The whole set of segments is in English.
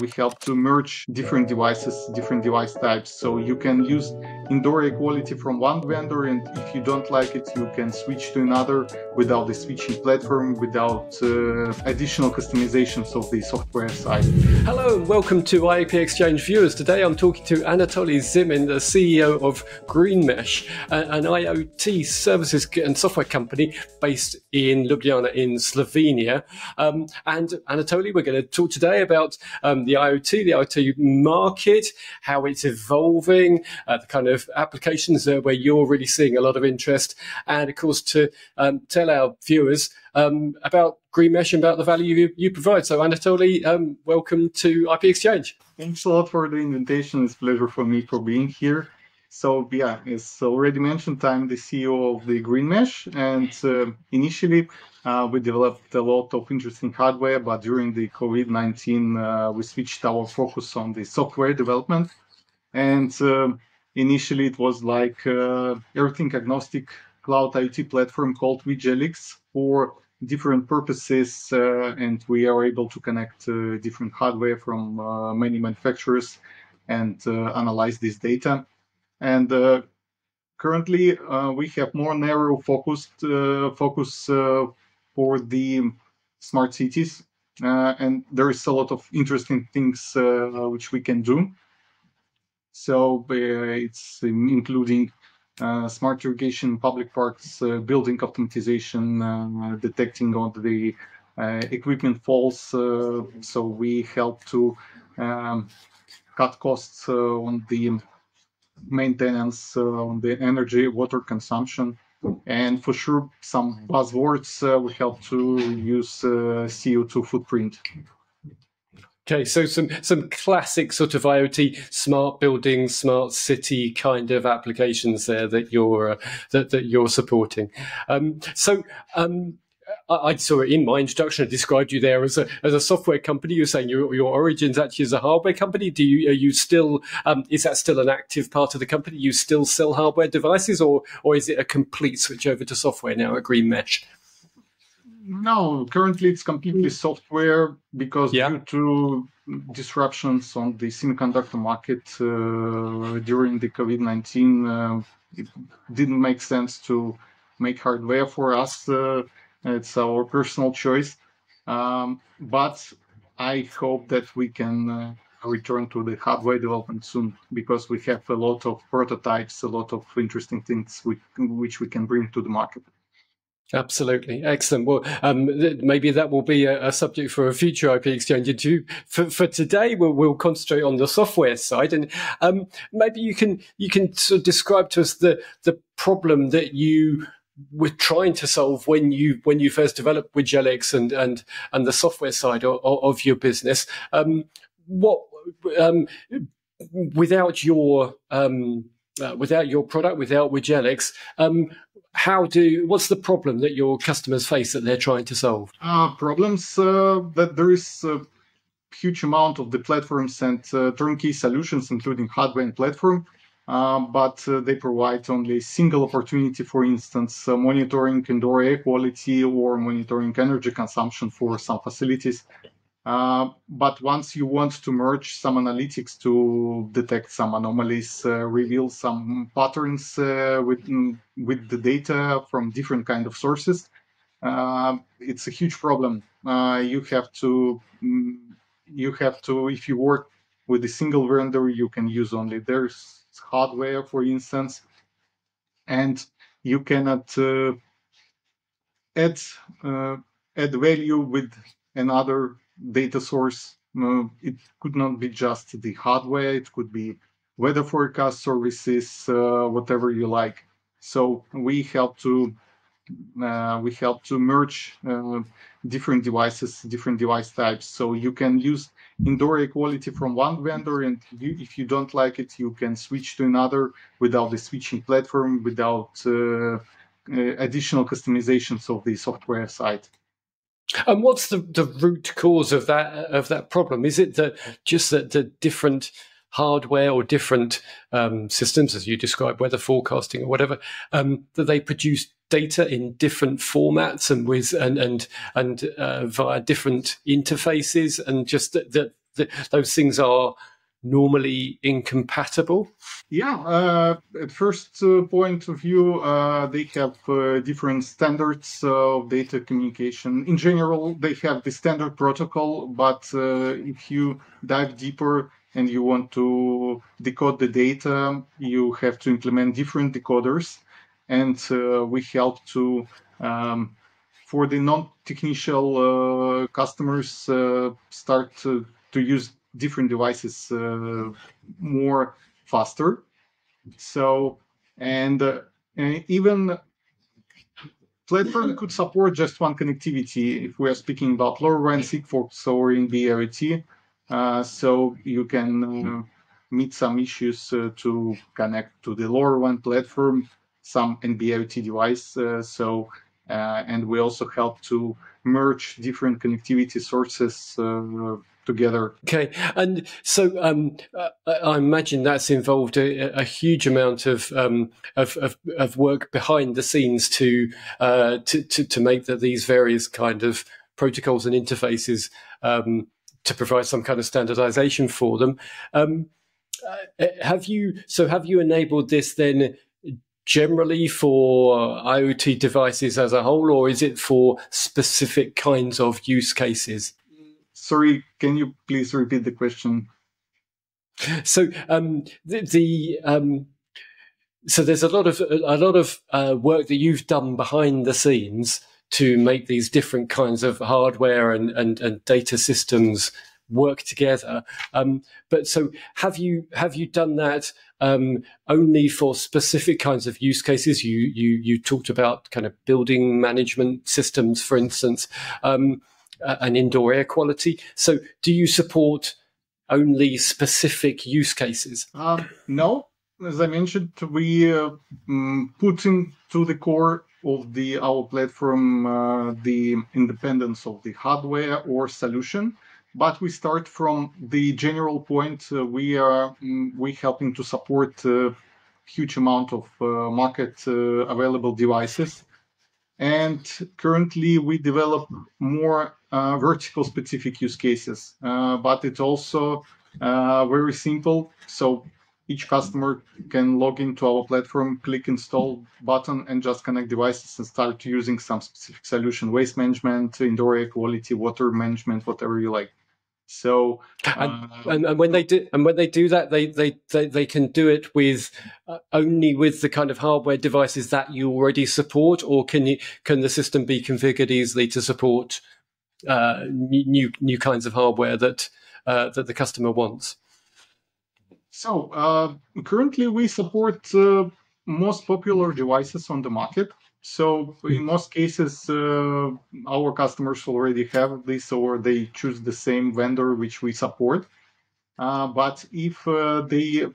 we help to merge different devices, different device types. So you can use indoor air quality from one vendor, and if you don't like it, you can switch to another without the switching platform, without uh, additional customizations of the software side. Hello and welcome to ipXchange viewers. Today I'm talking to Anatoly Zimin, the CEO of GreenMesh, an IoT services and software company based in Ljubljana in Slovenia. Um, and Anatoly, we're going to talk today about um, the IoT, the IoT market, how it's evolving, uh, the kind of applications uh, where you're really seeing a lot of interest, and of course to um, tell our viewers um, about GreenMesh and about the value you, you provide. So, Anatoly, um, welcome to ipXchange. Thanks a lot for the invitation. It's a pleasure for me for being here. So yeah, as already mentioned, I'm the CEO of the GreenMesh, and uh, initially uh, we developed a lot of interesting hardware, but during the COVID-19, uh, we switched our focus on the software development. And uh, initially it was like uh, everything agnostic cloud IoT platform called Widgelix for different purposes. Uh, and we are able to connect uh, different hardware from many manufacturers and analyze this data. And currently we have more narrow focused focus for the smart cities. Uh, and there is a lot of interesting things uh, which we can do. So uh, it's including uh, smart irrigation, public parks, uh, building optimization, detecting on the equipment faults. so we help to um, cut costs on the maintenance, on the energy, water consumption and for sure some buzzwords uh, will help to use uh, CO2 footprint. Okay, so some some classic sort of IoT smart building, smart city kind of applications there that you're uh, that that you're supporting. Um, so um, I, saw it in my introduction. I described you there as a as a software company. You're saying your your origins actually as a hardware company. Do you are you still um, is that still an active part of the company? You still sell hardware devices, or or is it a complete switch over to software now at GreenMesh? No, currently it's completely software because yeah. due to disruptions on the semiconductor market uh, during the COVID nineteen, uh, it didn't make sense to make hardware for us. Uh, it's our personal choice. Um, but I hope that we can uh, return to the hardware development soon because we have a lot of prototypes, a lot of interesting things we, which we can bring to the market. Absolutely. Excellent. Well, um, th- maybe that will be a, a, subject for a future ipXchange interview. For, for today, we'll, we'll, concentrate on the software side. And um, maybe you can you can sort of describe to us the, the problem that you were trying to solve when you when you first developed Widgelix and and and the software side of, of your business. Um, what um, without your um, uh, without your product, without Widgelix, um, how do what's the problem that your customers face that they're trying to solve? Uh, problems uh, that there is a huge amount of the platforms and uh, turnkey solutions, including hardware and platform, um, but uh, they provide only a single opportunity, for instance, uh, monitoring indoor air quality or monitoring energy consumption for some facilities. Uh, but once you want to merge some analytics to detect some anomalies, uh, reveal some patterns uh, with, mm, with the data from different kind of sources, it's a huge problem. you have to, mm, you have to, if you work with a single vendor, you can use only their hardware, for instance, and you cannot uh, add uh, add value with another data source. It could not be just the hardware; it could be weather forecast services, uh, whatever you like. So we help to uh, we help to merge uh, different devices, different device types. So you can use indoor air quality from one vendor, and you, if you don't like it, you can switch to another without the switching platform, without uh, uh additional customizations of the software side. And what's the, the root cause of that of that problem? Is it that just that the different hardware or different um, systems, as you describe, weather forecasting or whatever, um, that they produce data in different formats and with and and and uh, via different interfaces, and just that, that th- those things are normally incompatible? Yeah, uh, at first uh, point of view, uh, they have uh, different standards of data communication. In general, they have the standard protocol, but uh, if you dive deeper and you want to decode the data, you have to implement different decoders. And we help to um, for the non-technical customers start to, to use different devices uh, more faster. So, and, uh, and even platform could support just one connectivity if we are speaking about LoRaWAN, Sigfox, or NB-IoT. Uh, so you can uh, meet some issues uh, to connect to the LoRaWAN platform, some NB-IoT device. Uh, so, and we also help to merge different connectivity sources together. Okay, and so um, I imagine that's involved a, a huge amount of, um, of, of, of work behind the scenes to uh, to, to, to make that these various kind of protocols and interfaces um, to provide some kind of standardization for them. Um, uh, have you so have you enabled this then? Generally for IoT devices as a whole, or is it for specific kinds of use cases? Sorry, can you please repeat the question? So um, the, the um, so there's a lot of a lot of uh, work that you've done behind the scenes to make these different kinds of hardware and, and, and data systems work together. Um, but so have you have you done that um, only for specific kinds of use cases? You you you talked about kind of building management systems, for instance. Um, uh, indoor air quality. So, do you support only specific use cases? Uh, no, as I mentioned, we uh, mm, put into the core of the our platform uh, the independence of the hardware or solution. But we start from the general point. Uh, we are mm, we helping to support a huge amount of uh, market available devices and currently we develop more uh, vertical specific use cases uh, but it's also uh, very simple. So each customer can log into our platform click install button and just connect devices and start using some specific solution. Waste management indoor air quality water management whatever you like so, and, uh, and, and, when they do, and when they do that, they they they, they can do it with uh, only with the kind of hardware devices that you already support, or can you can the system be configured easily to support uh, new new kinds of hardware that uh, that the customer wants? So uh, currently, we support uh, most popular devices on the market. So in most cases, uh, our customers already have this, or they choose the same vendor which we support. Uh, but if uh, they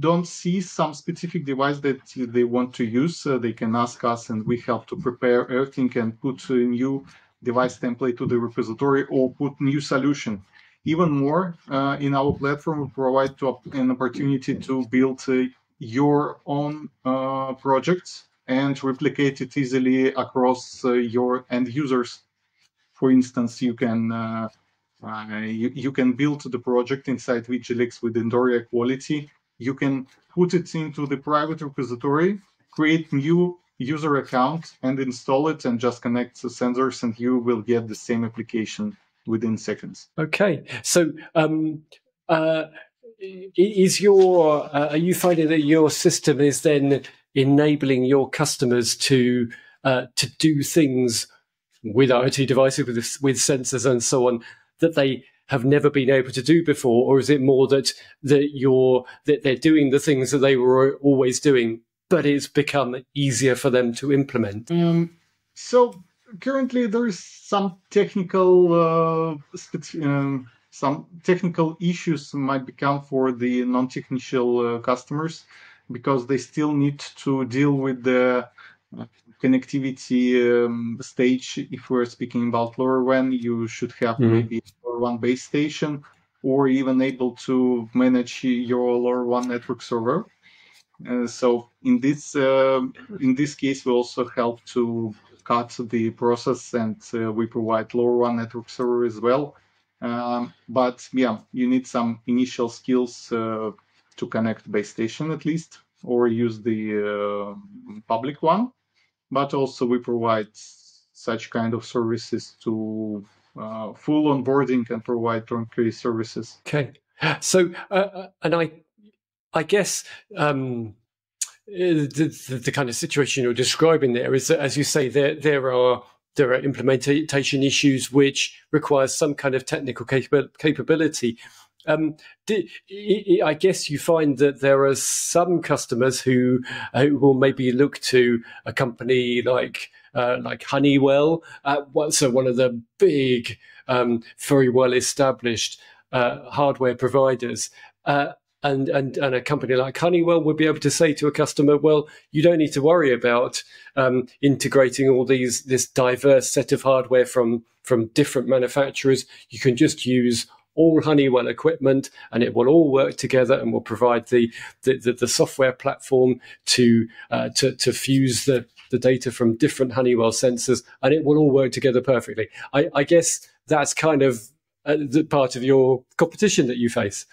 don't see some specific device that they want to use, uh, they can ask us, and we help to prepare everything and put a new device template to the repository or put new solution. Even more, uh, in our platform, we provide an opportunity to build uh, your own projects and replicate it easily across uh, your end users. For instance, you can uh, uh, you, you can build the project inside Widgelix with indoor air quality. You can put it into the private repository, create new user account and install it and just connect the sensors and you will get the same application within seconds. Okay. So um, uh, is your uh, are you finding that your system is then enabling your customers to uh, to do things with IoT devices, with with sensors and so on that they have never been able to do before, or is it more that that you're that they're doing the things that they were always doing, but it's become easier for them to implement? Um, so currently, there is some technical uh, um, some technical issues might become for the non-technical uh, customers because they still need to deal with the connectivity um, stage. If we're speaking about lower LoRaWAN, you should have mm-hmm. maybe LoRaWAN base station or even able to manage your LoRaWAN network server. Uh, so in this uh, in this case, we also help to cut the process, and uh, we provide LoRaWAN network server as well. Um, but yeah, you need some initial skills uh, to connect base station at least, or use the uh, public one. But also we provide such kind of services to uh, full onboarding and provide turnkey services. Okay, so uh, uh, and I, I guess. Um, the, the, kind of situation you're describing there is that, as you say, there there are there are implementation issues which require some kind of technical capability. Um, I guess you find that there are some customers who, who will maybe look to a company like uh, like Honeywell, uh, so one of the big, um, very well established uh, hardware providers, uh, and, and, and a company like Honeywell would be able to say to a customer, well, you don't need to worry about um, integrating all these this diverse set of hardware from from different manufacturers. You can just use all Honeywell equipment, and it will all work together, and will provide the the, the, the software platform to, uh, to to fuse the the data from different Honeywell sensors, and it will all work together perfectly. I, I guess that's kind of uh, the part of your competition that you face.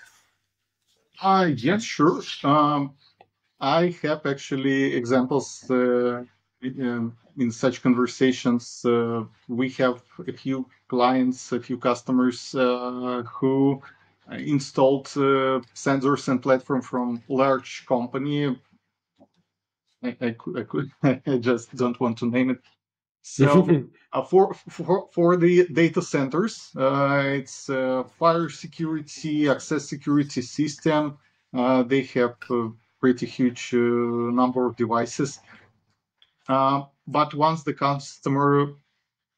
Uh, yes, sure. Um, I have actually examples uh, in, in, such conversations. Uh, we have a few clients, a few customers uh, who installed uh, sensors and platform from large company. I, I, could, I, could, I just don't want to name it. So uh, for, for for the data centers, uh, it's uh, fire security, access security system. Uh, they have a pretty huge uh, number of devices. Uh, but once the customer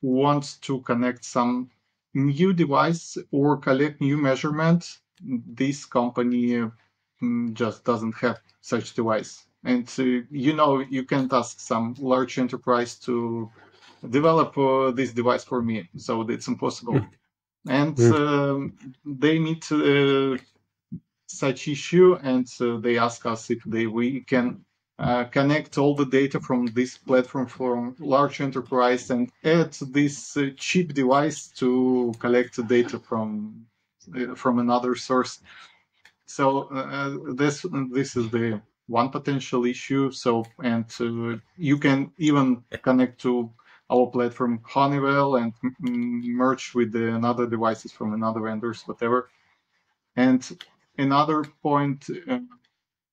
wants to connect some new device or collect new measurement, this company mm, just doesn't have such device. And you know, you can't ask some large enterprise to develop uh, this device for me. So it's impossible. Hmm. and um, they meet uh, such issue, and uh, they ask us if they we can uh, connect all the data from this platform from large enterprise and add this uh, cheap device to collect data from uh, from another source. So this this is the one potential issue. So and you can even connect to our platform Honeywell and merge with the another devices from another vendors, whatever. And another point, uh,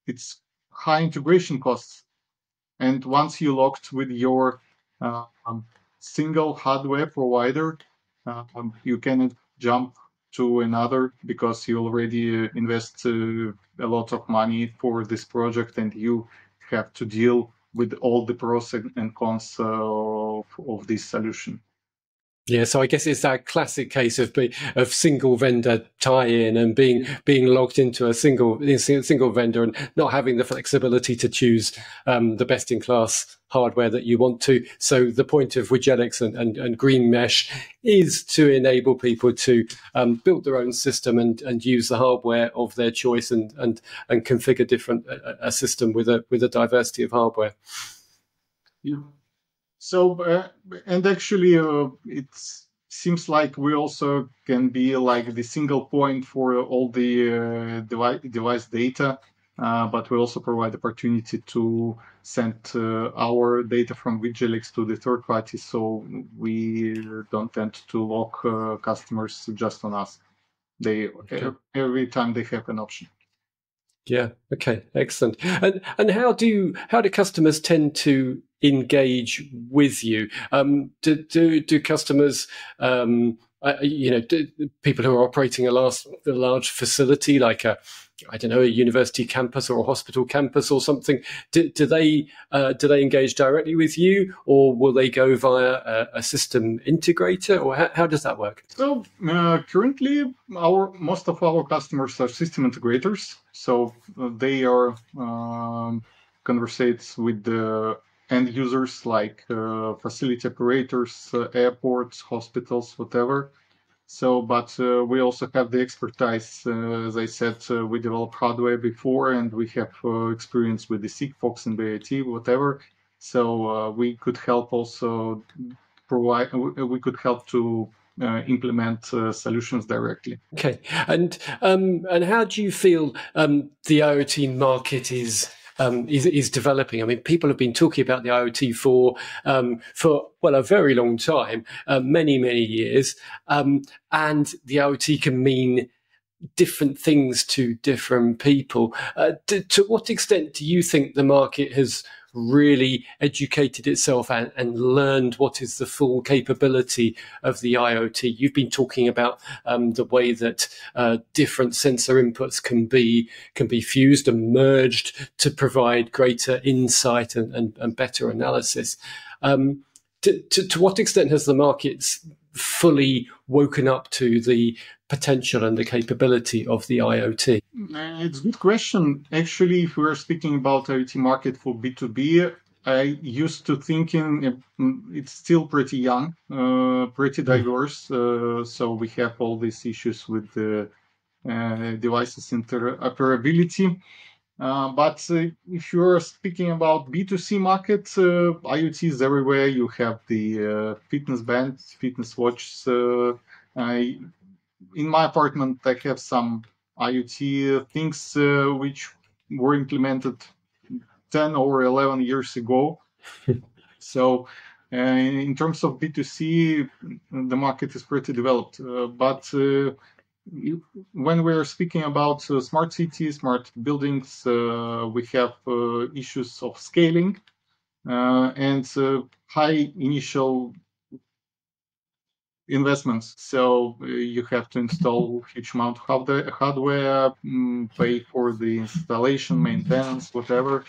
it's high integration costs. And once you locked with your uh, um, single hardware provider, uh, um, you cannot jump to another because you already uh, invest uh, a lot of money for this project and you have to deal with all the pros and cons uh, of, of this solution. Yeah, so I guess it's that classic case of be, of single vendor tie-in and being being logged into a single single vendor and not having the flexibility to choose um, the best in class hardware that you want to. So the point of Widgelix and, and, and GreenMesh is to enable people to um, build their own system and, and use the hardware of their choice and and and configure different a, a system with a with a diversity of hardware. Yeah. So, uh, and actually, uh, it seems like we also can be like the single point for all the uh, device, device data, uh, but we also provide opportunity to send uh, our data from Widgelix to the third party, so we don't tend to lock uh, customers just on us. They okay. every time they have an option. Yeah. Okay. Excellent. And and how do how do customers tend to engage with you? Um, do, do, do customers, um, uh, you know, do, people who are operating a large, a large facility like a, I don't know, a university campus or a hospital campus or something. Do, do they uh, do they engage directly with you, or will they go via a, a system integrator, or how, how, does that work? So uh, currently, our most of our customers are system integrators. So they are um, conversates with the end users like uh, facility operators, uh, airports, hospitals, whatever. So, but uh, we also have the expertise. Uh, as I said, uh, we developed hardware before, and we have uh, experience with the Sigfox NB-IoT, whatever. So we could help also provide. We could help to uh, implement uh, solutions directly. Okay, and um, and how do you feel um, the IoT market is? Um, is, is developing. I mean, people have been talking about the IoT for um, for well a very long time, uh, many many years, um, and the IoT can mean different things to different people. Uh, to, to, what extent do you think the market has really educated itself and, and, learned what is the full capability of the IoT? You've been talking about um, the way that uh, different sensor inputs can be can be fused and merged to provide greater insight and, and, and better analysis. Um, to, to, to what extent has the markets fully woken up to the potential and the capability of the IoT? Uh, it's a good question. Actually, if we're speaking about IoT market for B2B, I used to thinking it's still pretty young, uh, pretty hmm. diverse. Uh, so we have all these issues with the uh, devices interoperability. Uh, but uh, if you're speaking about B2C market, uh, IoT is everywhere. You have the uh, fitness bands, fitness watches. Uh, in my apartment, I have some IoT things which were implemented 10 or 11 years ago. so, in terms of B2C, the market is pretty developed. but when we're speaking about uh, smart cities, smart buildings, uh, we have uh, issues of scaling uh, and uh, high initial investments. So uh, you have to install huge amount of hardware, um, pay for the installation, maintenance, whatever.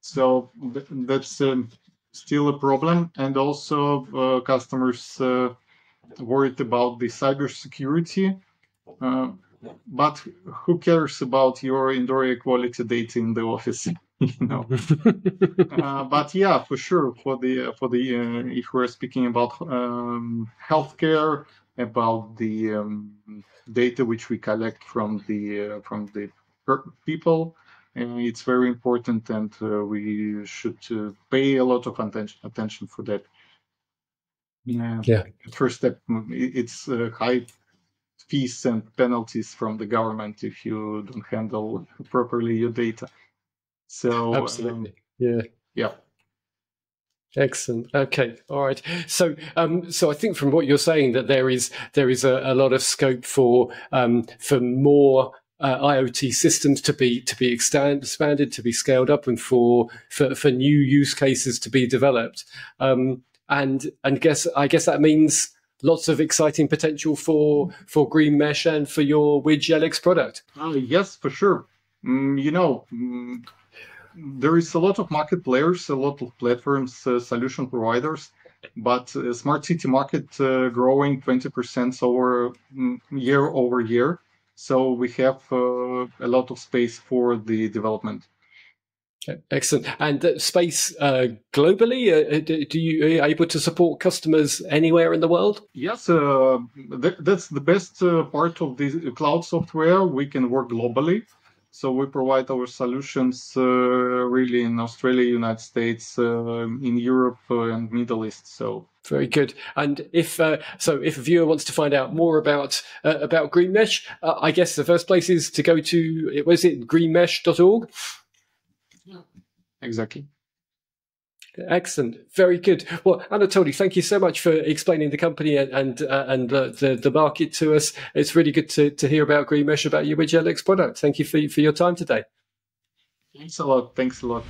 So th that's um, still a problem. And also customers worried about the cybersecurity uh, but who cares about your indoor air quality data in the office? you know. uh, but yeah, for sure, for the for the uh, if we're speaking about um, healthcare, about the um, data which we collect from the uh, from the people, and it's very important, and uh, we should pay a lot of attention attention for that. Yeah. yeah. First step, it's high fees and penalties from the government if you don't handle properly your data. So absolutely, um, yeah, yeah. Excellent. Okay. All right. So, um, so I think from what you're saying that there is there is a, a lot of scope for um, for more uh, IoT systems to be to be expand, expanded, to be scaled up, and for for, for new use cases to be developed. Um, and and guess I guess that means lots of exciting potential for for GreenMesh and for your Widgelix product. Uh, yes, for sure. Mm, you know, mm, there is a lot of market players, a lot of platforms, uh, solution providers, but uh, smart city market uh, growing 20% over mm, year over year. So we have uh, a lot of space for the development. Excellent. And uh, space uh, globally, do you are you able to support customers anywhere in the world? Yes, uh, th- that's the best uh, part of the cloud software. We can work globally. So we provide our solutions uh, really in Australia, United States, uh, in Europe, uh, and Middle East. So very good. And if so, if a viewer wants to find out more about about GreenMesh, I guess the first place is to go to it was it greenmesh.org. Exactly. Excellent, very good. Well, Anatoly, thank you so much for explaining the company and and, uh, and uh, the the market to us. It's really good to, to hear about GreenMesh, about your Widgelix product. Thank you for for your time today. Thanks a lot. Thanks a lot.